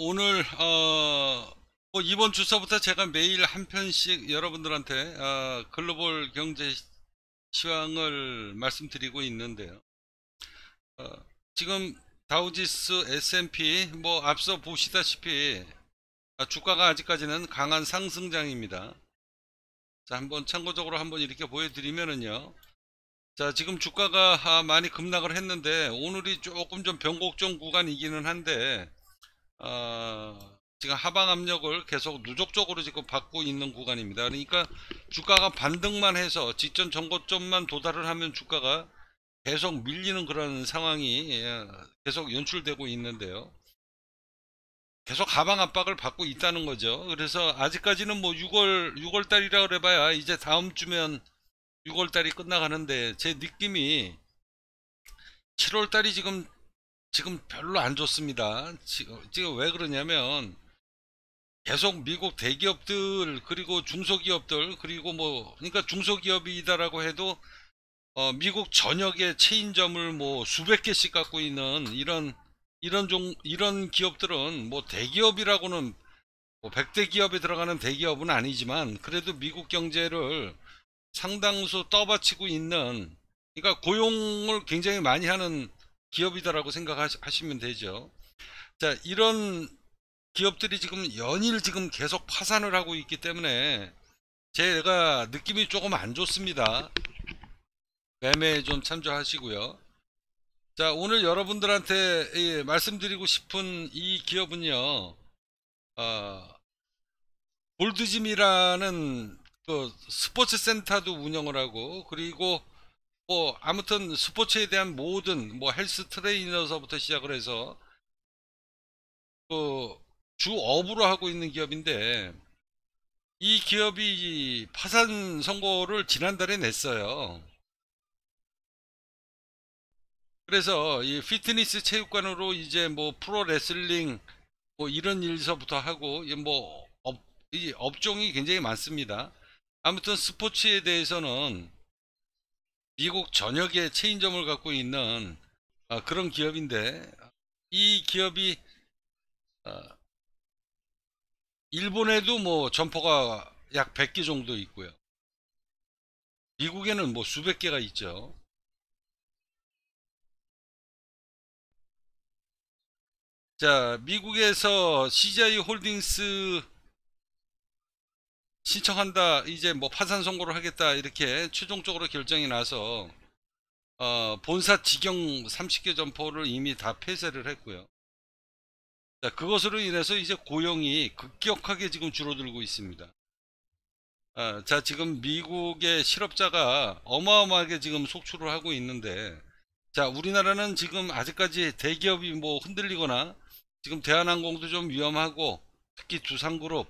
오늘 어, 뭐 이번 주서부터 제가 매일 한 편씩 여러분들한테 어, 글로벌 경제 시황을 말씀드리고 있는데요. 어, 지금 다우지수 S&P 뭐 앞서 보시다시피 아, 주가가 아직까지는 강한 상승장입니다. 자 한번 참고적으로 한번 이렇게 보여드리면은요. 자 지금 주가가 아, 많이 급락을 했는데 오늘이 조금 좀 변곡점 구간이기는 한데 어, 지금 하방 압력을 계속 누적적으로 지금 받고 있는 구간입니다. 그러니까 주가가 반등만 해서 직전 정고점만 도달을 하면 주가가 계속 밀리는 그런 상황이 예, 계속 연출되고 있는데요. 계속 하방 압박을 받고 있다는 거죠. 그래서 아직까지는 뭐 6월 6월 달이라 그래봐야 이제 다음 주면 6월 달이 끝나가는데 제 느낌이 7월 달이 지금 지금 별로 안 좋습니다. 지금, 왜 그러냐면 계속 미국 대기업들 그리고 중소기업들 그리고 뭐 그러니까 중소기업이다라고 해도 어, 미국 전역의 체인점을 뭐 수백 개씩 갖고 있는 이런 이런 종 이런 기업들은 뭐 대기업이라고는 뭐 100대 기업에 들어가는 대기업은 아니지만 그래도 미국 경제를 상당수 떠받치고 있는 그러니까 고용을 굉장히 많이 하는 기업이다라고 생각하시면 되죠. 자, 이런 기업들이 지금 연일 지금 계속 파산을 하고 있기 때문에 제가 느낌이 조금 안 좋습니다. 매매에 좀 참조하시고요. 자, 오늘 여러분들한테 말씀드리고 싶은 이 기업은요, 어, 골드짐이라는 그 스포츠 센터도 운영을 하고, 그리고 뭐 아무튼 스포츠에 대한 모든 뭐 헬스 트레이너서부터 시작을 해서 그 주 업으로 하고 있는 기업인데 이 기업이 파산 선고를 지난달에 냈어요. 그래서 이 피트니스 체육관으로 이제 뭐 프로 레슬링 뭐 이런 일서부터 하고 뭐 업, 이 업종이 굉장히 많습니다. 아무튼 스포츠에 대해서는 미국 전역에 체인점을 갖고 있는 어, 그런 기업인데 이 기업이 어, 일본에도 뭐 점포가 약 100개 정도 있고요. 미국에는 뭐 수백 개가 있죠. 자, 미국에서 CGI 홀딩스 신청한다 이제 뭐 파산 선고를 하겠다 이렇게 최종적으로 결정이 나서 어, 본사 직영 30개 점포를 이미 다 폐쇄를 했고요. 자, 그것으로 인해서 이제 고용이 급격하게 지금 줄어들고 있습니다. 아, 자, 지금 미국의 실업자가 어마어마하게 지금 속출을 하고 있는데, 자, 우리나라는 지금 아직까지 대기업이 뭐 흔들리거나, 지금 대한항공도 좀 위험하고, 특히 두산그룹,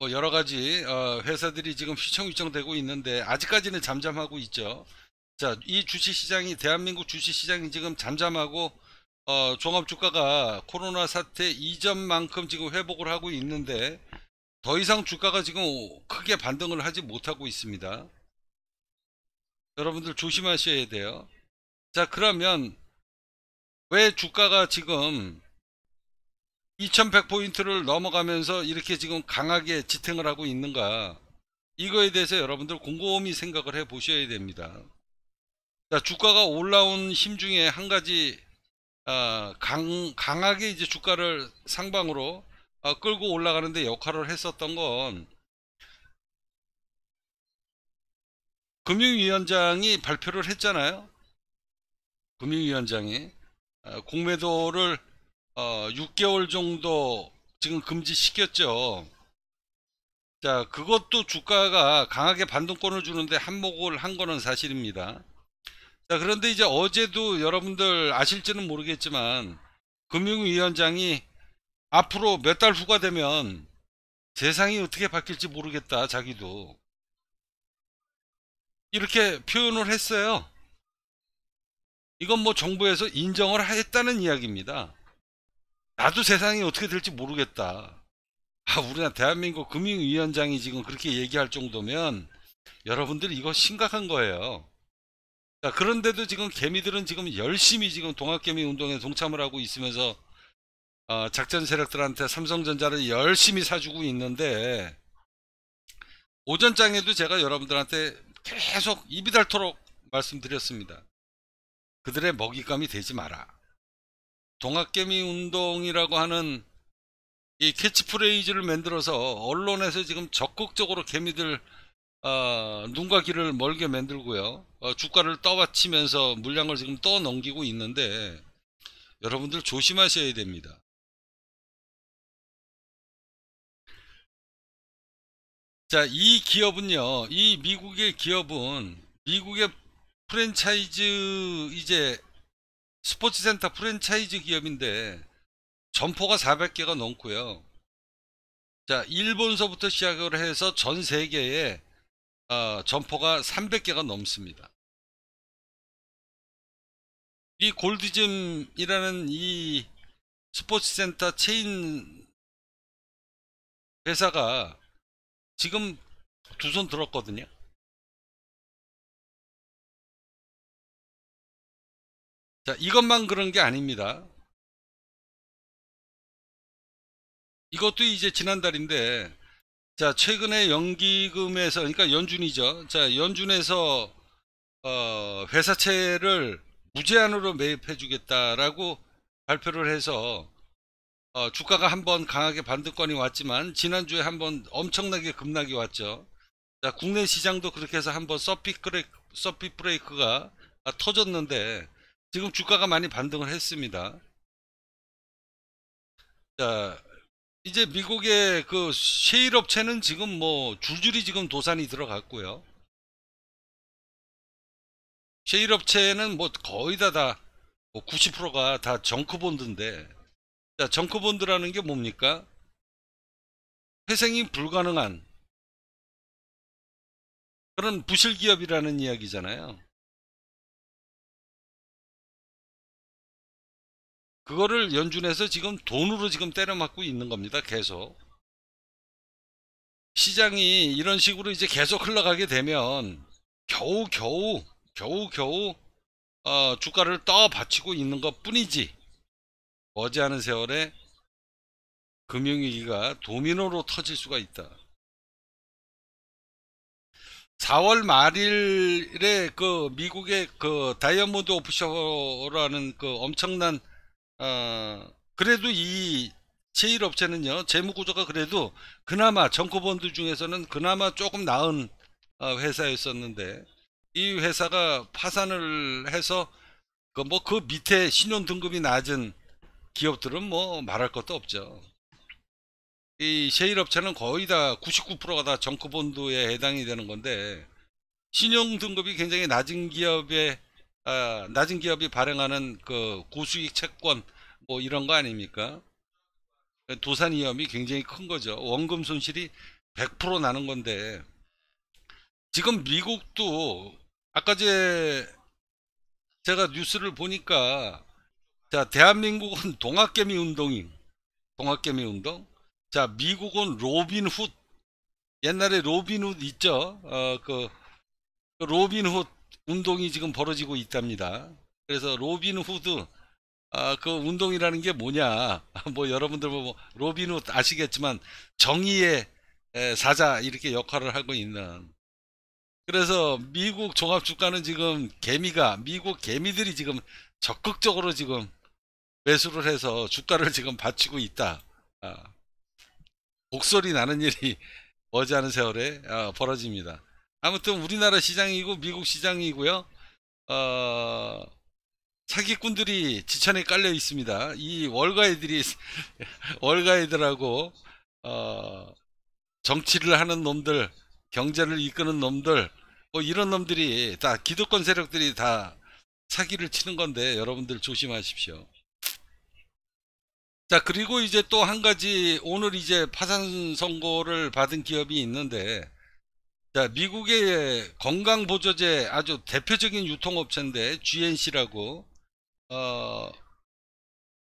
뭐 여러 가지 어, 회사들이 지금 휘청휘청 되고 있는데 아직까지는 잠잠하고 있죠. 자, 이 주식 시장이 대한민국 주식 시장이 지금 잠잠하고 어, 종합 주가가 코로나 사태 이전만큼 지금 회복을 하고 있는데 더 이상 주가가 지금 크게 반등을 하지 못하고 있습니다. 여러분들 조심하셔야 돼요. 자, 그러면 왜 주가가 지금 2100포인트를 넘어가면서 이렇게 지금 강하게 지탱을 하고 있는가? 이거에 대해서 여러분들 곰곰이 생각을 해 보셔야 됩니다. 자, 주가가 올라온 힘 중에 한 가지 어, 강, 강하게 이제 주가를 상방으로 어, 끌고 올라가는데 역할을 했었던 건 금융위원장이 발표를 했잖아요. 금융위원장이 어, 공매도를 어, 6개월 정도 지금 금지시켰죠. 자, 그것도 주가가 강하게 반동권을 주는데 한몫을 한 거는 사실입니다. 자, 그런데 이제 어제도 여러분들 아실지는 모르겠지만 금융위원장이 앞으로 몇 달 후가 되면 세상이 어떻게 바뀔지 모르겠다, 자기도. 이렇게 표현을 했어요. 이건 뭐 정부에서 인정을 했다는 이야기입니다. 나도 세상이 어떻게 될지 모르겠다. 아, 우리나라 대한민국 금융위원장이 지금 그렇게 얘기할 정도면 여러분들 이거 심각한 거예요. 자, 그런데도 지금 개미들은 지금 열심히 지금 동학개미 운동에 동참을 하고 있으면서 어, 작전 세력들한테 삼성전자를 열심히 사주고 있는데 오전장에도 제가 여러분들한테 계속 입이 닳도록 말씀드렸습니다. 그들의 먹잇감이 되지 마라. 동학개미 운동이라고 하는 이 캐치프레이즈를 만들어서 언론에서 지금 적극적으로 개미들 어, 눈과 귀를 멀게 만들고요. 어, 주가를 떠받치면서 물량을 지금 떠 넘기고 있는데 여러분들 조심하셔야 됩니다. 자, 이 기업은요, 이 미국의 기업은 미국의 프랜차이즈 이제 스포츠센터 프랜차이즈 기업인데 점포가 400개가 넘고요. 자, 일본서부터 시작을 해서 전 세계에 어, 점포가 300개가 넘습니다. 이 골드즘이라는 이 스포츠센터 체인 회사가 지금 두 손 들었거든요. 자, 이것만 그런 게 아닙니다. 이것도 이제 지난달인데, 자, 최근에 연기금에서, 그러니까 연준이죠. 자, 연준에서, 어, 회사채를 무제한으로 매입해 주겠다라고 발표를 해서, 어, 주가가 한번 강하게 반등권이 왔지만, 지난주에 한번 엄청나게 급락이 왔죠. 자, 국내 시장도 그렇게 해서 한번 서피 브레이크, 서피 브레이크가 터졌는데, 지금 주가가 많이 반등을 했습니다. 자, 이제 미국의 그 셰일 업체는 지금 뭐 줄줄이 지금 도산이 들어갔고요. 셰일 업체는 뭐 거의 다다 뭐 90%가 다 정크본드인데 자, 정크본드라는 게 뭡니까? 회생이 불가능한 그런 부실 기업이라는 이야기잖아요. 그거를 연준에서 지금 돈으로 지금 때려맞고 있는 겁니다. 계속. 시장이 이런 식으로 이제 계속 흘러가게 되면 겨우 겨우 겨우 겨우 어, 주가를 떠 받치고 있는 것 뿐이지 머지 않은 세월에 금융위기가 도미노로 터질 수가 있다. 4월 말일에 그 미국의 그 다이아몬드 오프쇼라는 그 엄청난 어, 그래도 이 제일 업체는요, 재무구조가 그래도 그나마 정코본드 중에서는 그나마 조금 나은 어, 회사였었는데, 이 회사가 파산을 해서 그 뭐 그 밑에 신용 등급이 낮은 기업들은 뭐 말할 것도 없죠. 이 셰일 업체는 거의 다 99%가 다 정크본드에 해당이 되는 건데 신용 등급이 굉장히 낮은 기업에 아, 낮은 기업이 발행하는 그 고수익 채권 뭐 이런 거 아닙니까? 도산 위험이 굉장히 큰 거죠. 원금 손실이 100% 나는 건데 지금 미국도 아까 제 제가 뉴스를 보니까 자 대한민국은 동학개미 운동인 동학개미 운동 자 미국은 로빈훗 옛날에 로빈훗 있죠 어그 그 로빈훗 운동이 지금 벌어지고 있답니다. 그래서 로빈 후드 아, 그 운동이라는 게 뭐냐? 뭐 여러분들 뭐 로빈 후드 아시겠지만 정의의 사자 이렇게 역할을 하고 있는. 그래서 미국 종합 주가는 지금 개미가 미국 개미들이 지금 적극적으로 지금 매수를 해서 주가를 지금 받치고 있다. 아, 목소리 나는 일이 머지않은 세월에 아, 벌어집니다. 아무튼 우리나라 시장이고 미국 시장이고요. 어, 사기꾼들이 지천에 깔려 있습니다. 이 월가애들이 월가애들하고 어, 정치를 하는 놈들, 경제를 이끄는 놈들, 뭐 이런 놈들이 다 기득권 세력들이 다 사기를 치는 건데 여러분들 조심하십시오. 자 그리고 이제 또 한 가지 오늘 이제 파산 선고를 받은 기업이 있는데 자, 미국의 건강보조제 아주 대표적인 유통업체인데 GNC라고 어,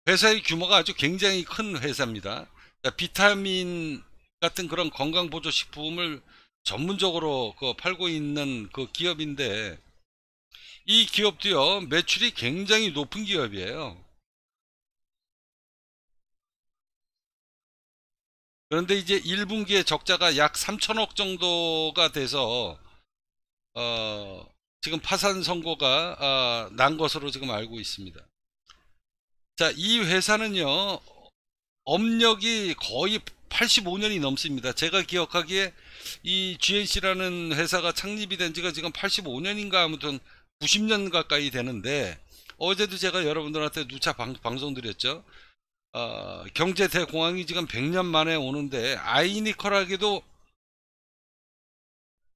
회사의 규모가 아주 굉장히 큰 회사입니다. 자, 비타민 같은 그런 건강보조식품을 전문적으로 그 팔고 있는 그 기업인데 이 기업도요 매출이 굉장히 높은 기업이에요. 그런데 이제 1분기에 적자가 약 3천억 정도가 돼서 어, 지금 파산 선고가 아, 난 것으로 지금 알고 있습니다. 자, 이 회사는요. 업력이 거의 85년이 넘습니다. 제가 기억하기에 이 GNC라는 회사가 창립이 된 지가 지금 85년인가 아무튼 90년 가까이 되는데 어제도 제가 여러분들한테 누차 방, 송 드렸죠. 어, 경제 대공황이 지금 100년 만에 오는데 아이니컬하게도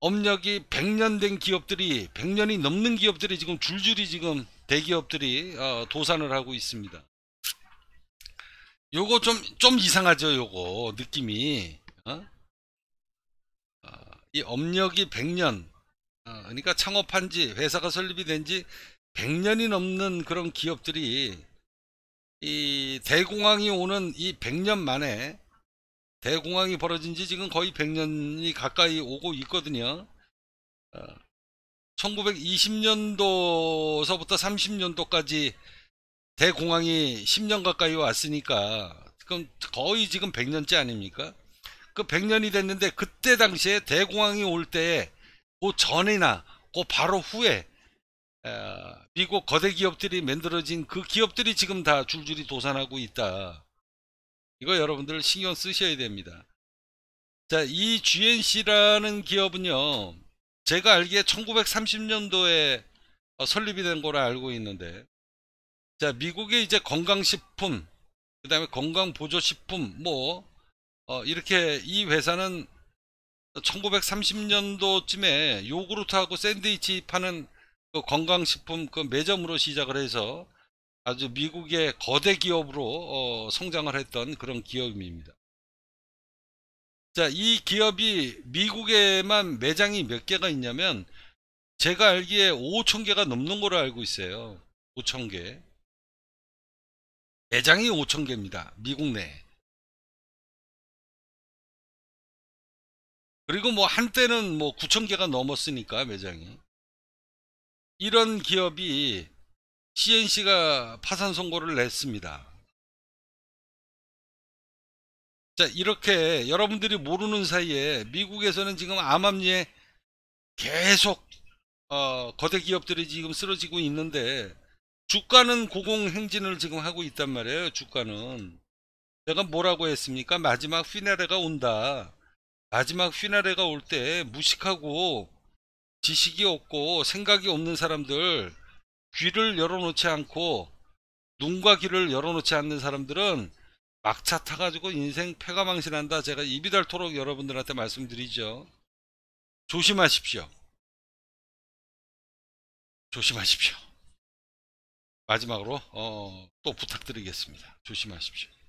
업력이 100년 된 기업들이 100년이 넘는 기업들이 지금 줄줄이 지금 대기업들이 어, 도산을 하고 있습니다. 요거 좀 좀 이상하죠 요거 느낌이 어? 어, 이 업력이 100년 어, 그러니까 창업한 지 회사가 설립이 된 지 100년이 넘는 그런 기업들이 이 대공황이 오는 이 100년 만에 대공황이 벌어진 지 지금 거의 100년이 가까이 오고 있거든요. 어, 1920년도서부터 30년도까지 대공황이 10년 가까이 왔으니까 그럼 거의 지금 100년째 아닙니까? 그 100년이 됐는데 그때 당시에 대공황이 올때그 전이나 그 바로 후에 미국 거대 기업들이 만들어진 그 기업들이 지금 다 줄줄이 도산하고 있다. 이거 여러분들 신경 쓰셔야 됩니다. 자, 이 GNC라는 기업은요, 제가 알기에 1930년도에 어, 설립이 된 거라 알고 있는데, 자, 미국의 이제 건강식품, 그 다음에 건강보조식품, 뭐, 어, 이렇게 이 회사는 1930년도쯤에 요구르트하고 샌드위치 파는 그 건강식품 그 매점으로 시작을 해서 아주 미국의 거대 기업으로 어, 성장을 했던 그런 기업입니다. 자, 이 기업이 미국에만 매장이 몇 개가 있냐면 제가 알기에 5천 개가 넘는 걸로 알고 있어요. 5천 개. 매장이 5천 개입니다. 미국 내. 그리고 뭐 한때는 뭐 9천 개가 넘었으니까 매장이. 이런 기업이 CNC가 파산 선고를 냈습니다. 자, 이렇게 여러분들이 모르는 사이에 미국에서는 지금 암암리에 계속 어, 거대 기업들이 지금 쓰러지고 있는데 주가는 고공행진을 지금 하고 있단 말이에요. 주가는 내가 뭐라고 했습니까? 마지막 휘나레가 온다. 마지막 휘나레가 올 때 무식하고 지식이 없고 생각이 없는 사람들 귀를 열어놓지 않고 눈과 귀를 열어놓지 않는 사람들은 막차 타가지고 인생 패가망신한다. 제가 입이 닳도록 여러분들한테 말씀드리죠. 조심하십시오. 조심하십시오. 마지막으로 어, 또 부탁드리겠습니다. 조심하십시오